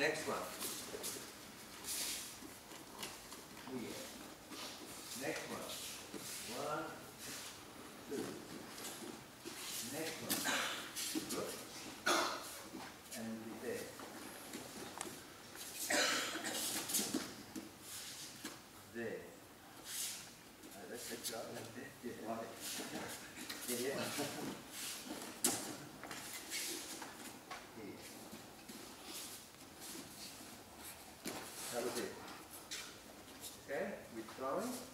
Next one. Next one. One, two. Next one. And there. There. Yeah. Yeah. Okay, we try. withdrawing.